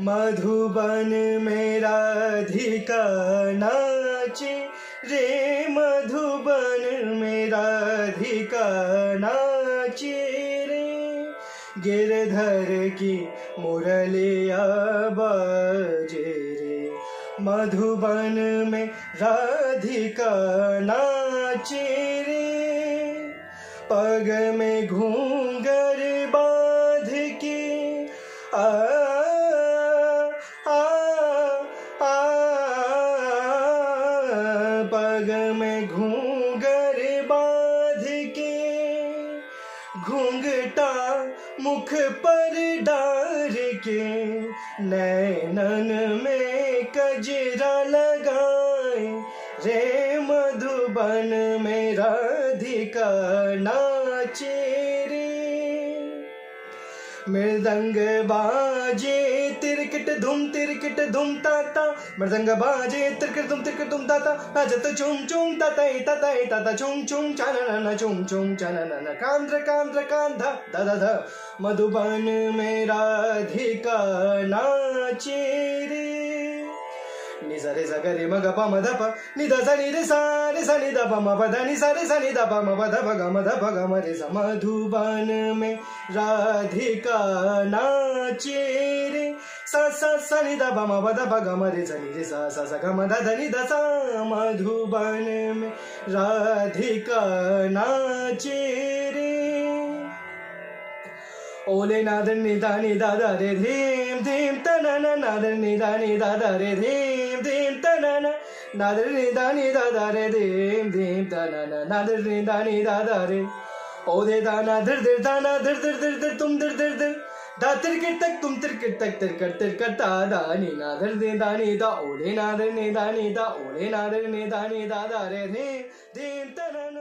मधुबन में राधिका नाचे रे, मधुबन में राधिका नाचे रे। गिरधर की मुरलिया बाजे रे, मधुबन में राधिका नाचे रे। पग में बाँध पग में घूंगर बाँध के घूंघटा मुख पर डार के नैनन में कजरा लगाए। रे मधुबन में राधिका नाचे। मृदंग बाजे, तिरकिट धुम तिरकिट धुम, ताता। मृदंग बाजे, तिरकिट धुम तिरकिट धुम, ताता। नाचत चुम चुम ततई ततई तत चुम चुम, चनन, चुम चुम, चनन, कांद्र कांद्र, कांधा दा दा ध। मधुबन मेरा राधिका नाचे रे। नि सा सा ग रे म ग प म ध प नि ध सा नि रे सा रे सा नि ध प म ध नि सा रे सा नि ध प म प ध प ग म सा राधिका सा सा सा नि ध प म प ध प ग म रे सा नि रे सा सा सा ग म ध ध नि ध सा मधुबन में राधिका नाचे रे ओले नादर निदानी दादा रे धीम धीम तनन नादर निदानी दादा रे धीम धीम तनन नादर निदानी दादा रे धीम धीम तनन नादर निदानी दादा रे ओदे दाना धर धर दाना धर धर धर धर तुम धर धर धर दा तिरकिट तक तुम तिरकिट तक तिरकट तिरकट ता दा नी नादर ने दानी दा ओले नादर ने दानी दा ओले नादर ने दानी दादा रे धीम धीम तनन